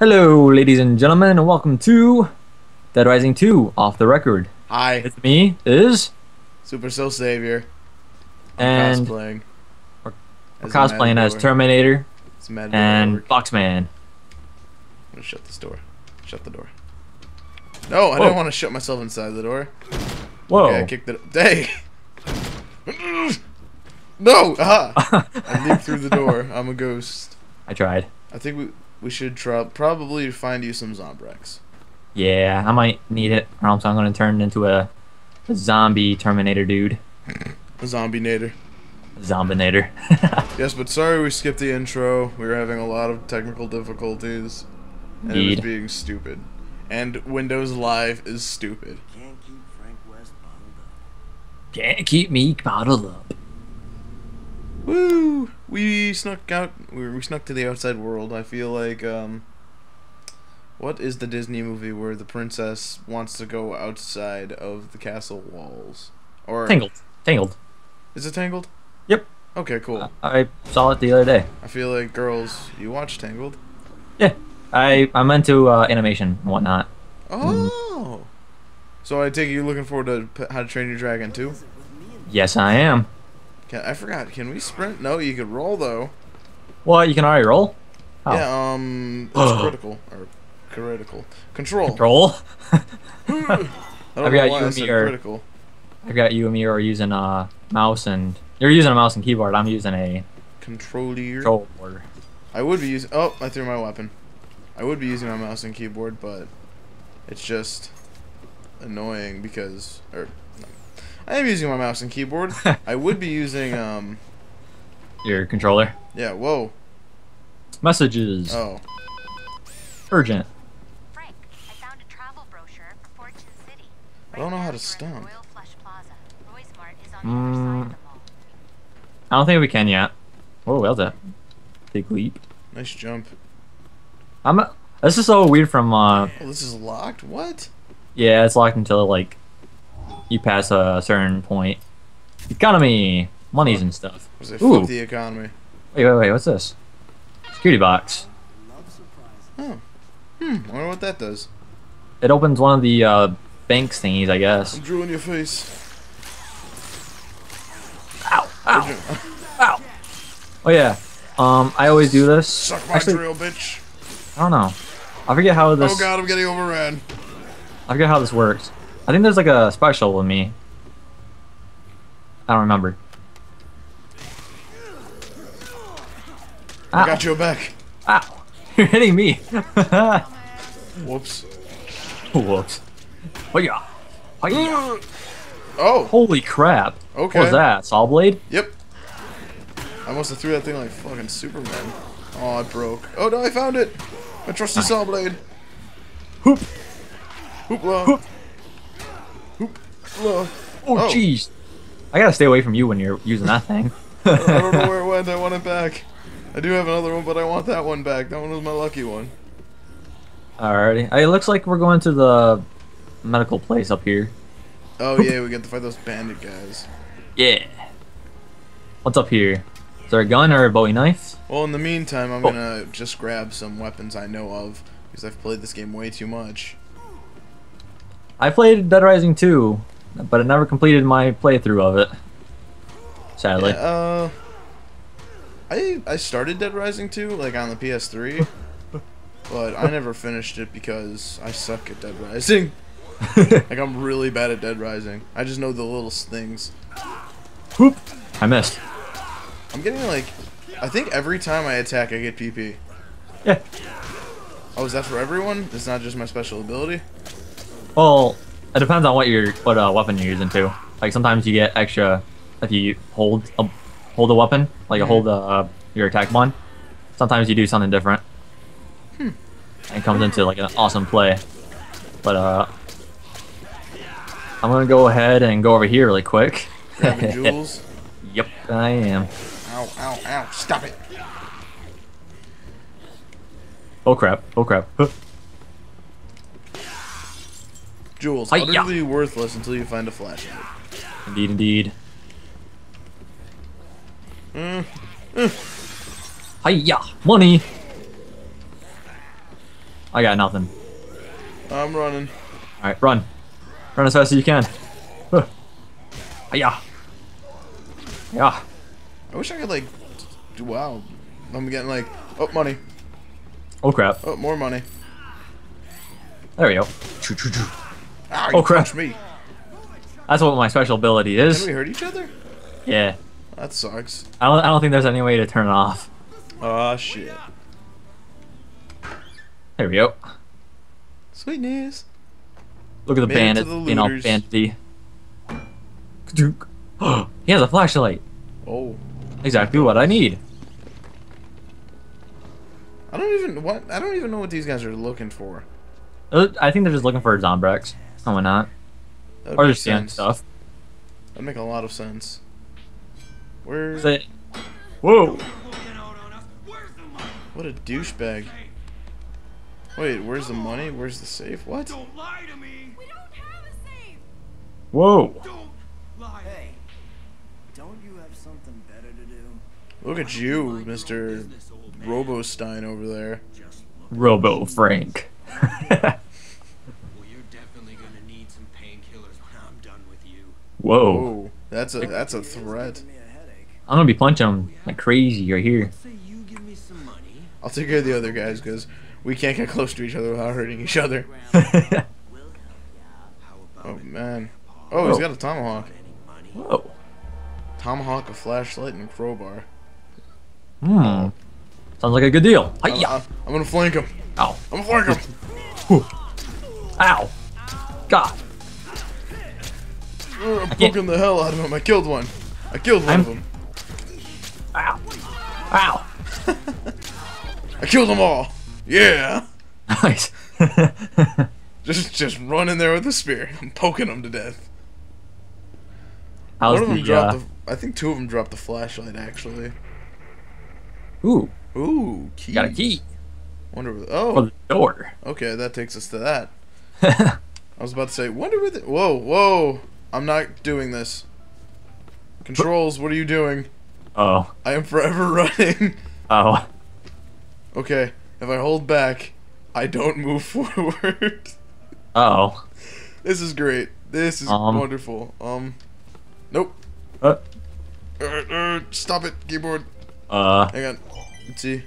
Hello, ladies and gentlemen, and welcome to Dead Rising 2 Off the Record. Hi, It's me, is Super Soul Savior. I'm And cosplaying. we're as cosplaying as Terminator It's and. Boxman. I'm gonna shut this door. Shut the door. No, I Whoa. didn't want to shut myself inside the door. Whoa. Okay, I kicked it. Dang. no! Aha! I leaped through the door. I'm a ghost. I tried. I think we we should try, probably find you some Zombrex. Yeah, I might need it, or else I'm going to turn into a, a zombie Terminator dude. A zombie nader. Zombinator. Yes, but sorry we skipped the intro. We were having a lot of technical difficulties. And it was being stupid. And Windows Live is stupid. Can't keep Frank West bottled up. Can't keep me bottled up. Woo! We snuck out. We, we snuck to the outside world. I feel like um. What is the Disney movie where the princess wants to go outside of the castle walls? Or Tangled. Tangled. is it Tangled? Yep. Okay, cool. I saw it the other day. I feel like girls, you watch Tangled. Yeah. I, I'm into uh, animation and whatnot. Oh. So I take it you're looking forward to P- How to Train Your Dragon too. Yes, I am. Can, I forgot. Can we sprint? No, you could roll though. Well, you can already roll. Oh. Yeah. Um. It's critical or critical control. Control. I don't I've got you and me are- critical. I've got you and me are using a mouse and you're using a mouse and keyboard. I'm using a Controller. control board. I would be using. Oh, I threw my weapon. I would be using my mouse and keyboard, but it's just annoying because, or. I am using my mouse and keyboard. I would be using um. Your controller. Yeah. Whoa. Messages. Oh. Urgent. Frank, I found a travel brochure for Fortune City. I don't know how to you're stomp. Royal Flush Plaza. Roy's Mart is on the other side Mm. of the mall. I don't think we can yet. Oh, well, that big leap. Nice jump. I'm. This is so weird. From uh, Oh, this is locked. What? yeah, it's locked until like you pass a certain point. Economy, monies and stuff. Was it Ooh. the economy? Wait, wait, wait. What's this? Security box. Surprises. Hmm. I wonder what that does. It opens one of the uh, banks thingies, I guess. I'm drawing your face. Ow! Ow! Ow! Oh yeah. Um, I always do this. Suck my Actually, drill, bitch. I don't know. I forget how this. Oh god, I'm getting overran. I forget how this works. I think there's like a special with me. I don't remember. I Ow! got your back. Ow! You're hitting me. Whoops. Whoops. Oh yeah. Oh yeah. Oh. Holy crap! Okay. What was that? Saw blade? Yep. I must have threw that thing like fucking Superman. Oh, it broke. Oh no, I found it. My trusty saw blade. Hoop. Hoopla. Hoop. Oh Oh. jeez. I gotta stay away from you when you're using that thing. I don't know where it went. I want it back. I do have another one, but I want that one back. That one was my lucky one. Alrighty. It looks like we're going to the medical place up here. Oh yeah, we get to fight those bandit guys. Yeah. What's up here? Is there a gun or a Bowie knife? Well, in the meantime, I'm Oh. gonna just grab some weapons I know of because I've played this game way too much. I played Dead Rising 2, but I never completed my playthrough of it. Sadly. Yeah, uh, I I started Dead Rising 2 like on the PS3, but I never finished it because I suck at Dead Rising. Like I'm really bad at Dead Rising. I just know the little things. Whoop! I missed. I'm getting like, I think every time I attack, I get PP. Yeah. Oh, is that for everyone? It's not just my special ability. Well, it depends on what your what uh, weapon you're using too. Like sometimes you get extra if you hold a hold a weapon, like you hold uh, your attack button. Sometimes you do something different. And it comes into like an awesome play. But uh, I'm gonna go ahead and go over here really quick. Grabbing jewels. Yep, I am. Ow! Ow! Ow! Stop it! Oh crap! Oh crap! Jewels Hi-ya. utterly worthless until you find a flashlight. Indeed, indeed. Mm. Hiya! Money! I got nothing. I'm running. All right, run. Run as fast as you can. Huh. Yeah. Yeah. I wish I could like. Wow. I'm getting like. Oh, money. Oh crap. Oh, more money. There we go. Choo, choo, choo. Ah, Oh, crap. me. That's what my special ability Can is. we hurt each other? Yeah. That sucks. I don't. I don't think there's any way to turn it off. Oh shit. There we go. Sweet news. Look at the Made bandit the being all looters. bandity. he has a flashlight. Oh. Exactly what I need. I don't even what I don't even know what these guys are looking for. Uh, I think they're just looking for Zombrex. Oh, why not? That would Or make just stealing sense. stuff. That'd make a lot of sense. Where? Say, whoa. What a douchebag. Wait, where's the money? Where's the safe? What? Don't lie to me. We don't have a safe. Whoa. Don't lie. Hey, don't you have something better to do? Look at you, Mr. Robostein over there. Robo Frank. Well, you're definitely gonna need some painkillers when I'm done with Whoa. Oh, that's a that's a threat. Give me a headache. I'm gonna be punching him like crazy right here. Say you give me some money. I'll take care of the other guys because we can't get close to each other without hurting each other. Oh man. Oh, he's got a tomahawk. Whoa. Tomahawk, a flashlight, and a crowbar. Hmm. Sounds like a good deal. I'm, I'm, I'm gonna flank him. Ow. I'm gonna flank him. Ow. God. I'm poking the hell out of him. I killed one. I killed one of I'm- them. Ow. Ow. I killed them all. Yeah. Nice. Just just run in there with a spear. I'm poking them to death. How's one of them the, dropped uh, the. I think two of them dropped the flashlight actually. ooh, Ooh, key. got a key Wonder where. for Oh, the door. okay. That takes us to that. I was about to say. Wonder where. The, whoa, whoa! I'm not doing this. Controls. What are you doing? oh. I am forever running. Oh. Okay. If I hold back, I don't move forward. Oh. This is great. This is Um. wonderful. Um. Nope. Uh, Uh, uh, stop it, keyboard. uh. Hang on. Let's see.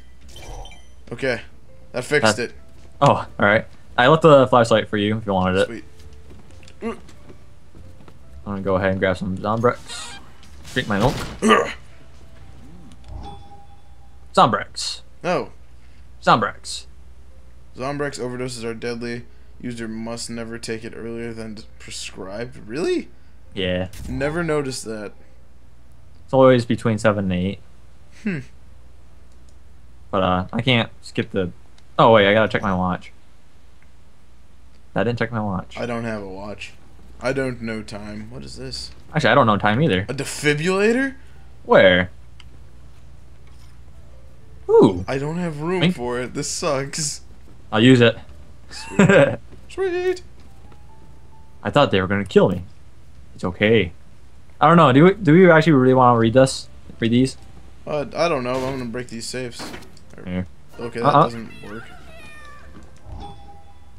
Okay. That fixed That- it. Oh, alright. I left the flashlight for you if you wanted it. Sweet. I'm gonna go ahead and grab some Zombrex. Drink my milk. Zombrex. No. Zombrex. Zombrex overdoses are deadly. User must never take it earlier than prescribed. Really? Yeah. Never noticed that. It's always between 7 and 8. Hmm. But, uh, I can't skip the... Oh, wait, I gotta check my watch. I didn't check my watch. I don't have a watch. I don't know time. What is this? Actually, I don't know time either. A defibrillator? Where? Ooh, I don't have room for it. This sucks. I'll use it. I Sweet. I thought they were gonna kill me. It's okay. I don't know. Do we, do we actually really want to read this? Read these? Uh, I don't know. I'm gonna break these safes. Here. Okay, that Uh-uh. doesn't work.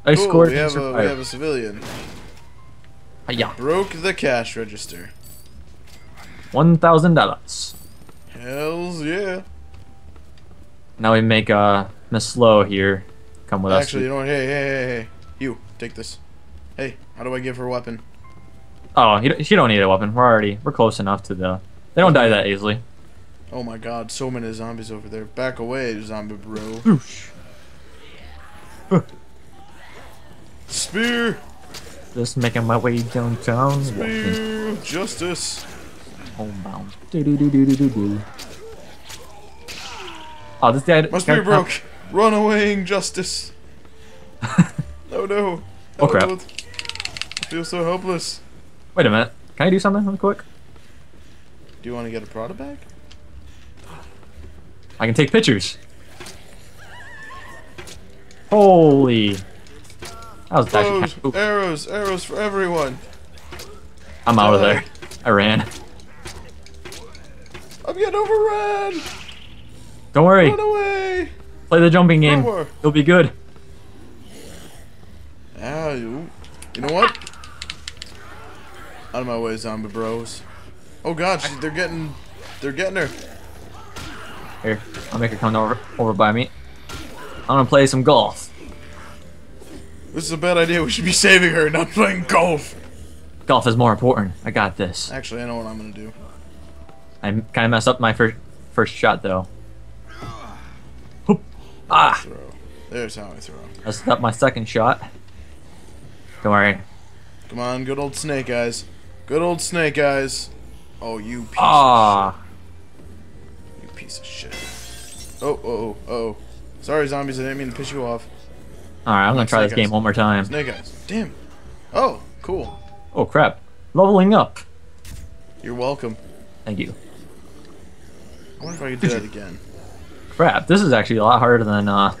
I Ooh, scored. we have a we have a civilian. Yeah, Broke the cash register. one thousand dollars. Hells yeah. Now we make uh Miss Low here come with Actually, you us. know what? Hey, hey, hey, hey. You, take this. Hey, how do I give her a weapon? Oh, you, she don't need a weapon. We're already we're close enough to the. They don't die that easily. Oh my god, so many zombies over there. Back away, zombie bro. Spear! Just making my way downtown. Walking Spear! Justice! homebound. Do do do do do do do. Oh, this guy. My spear broke! Run away, injustice! oh no! Oh, crap. no. I feel so helpless. Wait a minute. Can I do something real quick? Do you want to get a Prada bag? I can take pictures. Holy. That was actually kind of, arrows, arrows for everyone! I'm out of there. I ran. I'm getting overrun! Don't worry. Run away! Play the jumping game. More. You'll be good. Ah, you. You know what? Out of my way, zombie bros. Oh god, she, they're getting, they're getting her. Here, I'll make her come over over by me. I'm gonna play some golf. This is a bad idea. We should be saving her, not playing golf. Golf is more important. I got this. Actually, I know what I'm gonna do. I kind of messed up my first first shot though. Hoop. Ah, Throw. There's how I throw. messed up my second shot. Don't worry. Come on, good old Snake Eyes. Good old Snake Eyes. Oh, you piece Ah, of shit. You piece of shit. Oh, oh, oh, oh. Sorry, zombies. I didn't mean to piss you off. All right. I'm gonna try this game one more time. Snake Eyes. Damn. Oh, cool. Oh crap! Leveling up. You're welcome. Thank you. I wonder if I could do that again. Crap! This is actually a lot harder than uh.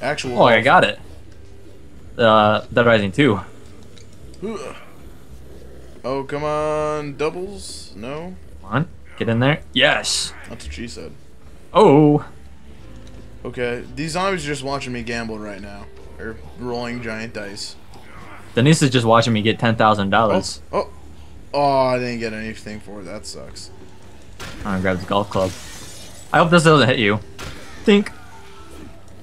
Actual. Oh, I got it. Uh, Dead Rising 2. Oh, come on. Doubles? No? Come on, get in there. Yes. That's what she said. Oh. Okay, these zombies are just watching me gamble right now. Or rolling giant dice. Denise is just watching me get $10,000. oh. Oh, I didn't get anything for it. That sucks. I'm gonna grab the golf club. I hope this doesn't hit you. Think.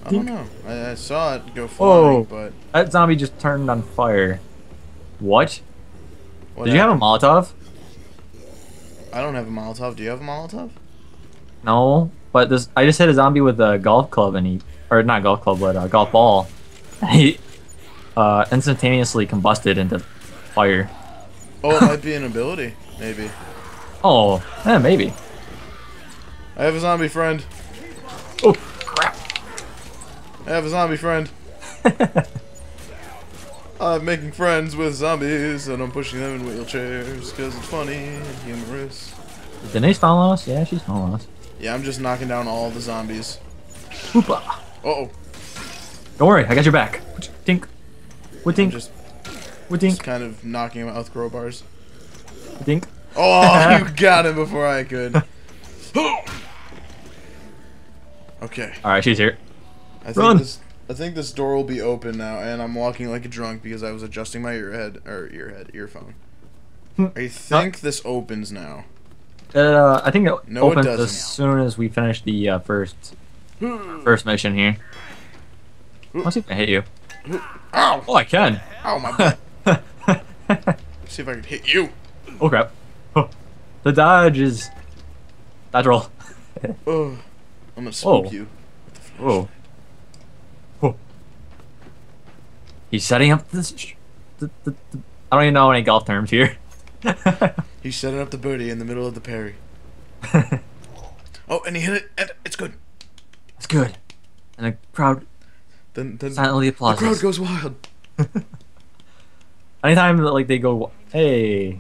I don't know. I, I saw it go flying, but... That zombie just turned on fire. What? what Did you have a? Molotov? I don't have a Molotov. Do you have a Molotov? No. But this, I just hit a zombie with a golf club and he, or not golf club, but a golf ball. He, uh, instantaneously combusted into fire. Oh, it might be an ability. Maybe. Oh, yeah, maybe. I have a zombie friend. Oh, crap. I have a zombie friend. I'm making friends with zombies and I'm pushing them in wheelchairs because it's funny and humorous. Did Denise following us? Yeah, she's following us. Yeah, I'm just knocking down all the zombies. Hoopa. Uh oh. Don't worry, I got your back. Dink. What I'm dink? just, What tink? just kind of knocking them out with crowbars. Dink. Oh, you got him before I could. okay. Alright, she's here. I think Run. this I think this door will be open now and I'm walking like a drunk because I was adjusting my earhead or earhead earphone. Hmm. I think this opens now. Uh, I think it No, opens doesn't. as soon as we finish the uh, first first mission here. Let's see if I hit you. Ow! Oh, I can. Ow, my butt. See if I can hit you. oh crap. Oh, the dodge is dodge roll. Ugh. I'm gonna Oh. you. Whoa. Whoa. He's setting up this. The, the, the, I don't even know any golf terms here. He's setting up the birdie in the middle of the parry. Oh, and he hit it, and it's good. it's good. And the crowd Then, then silently applauds. the crowd goes wild. Anytime that like they go, hey,